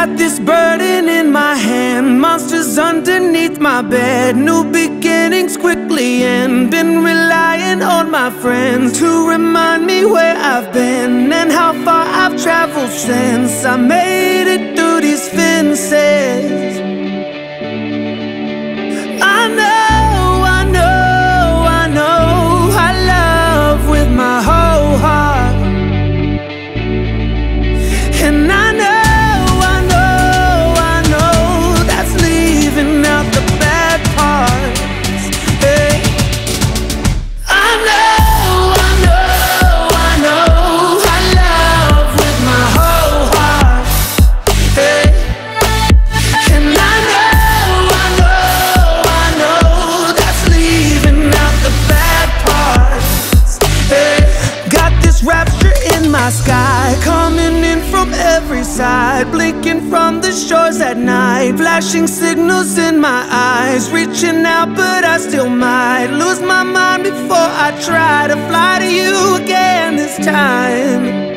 Got this burden in my hand, monsters underneath my bed. New beginnings quickly end. Been relying on my friends to remind me where I've been and how far I've traveled since I made sky, coming in from every side, blinking from the shores at night, flashing signals in my eyes, reaching out, but I still might lose my mind before I try to fly to you again this time.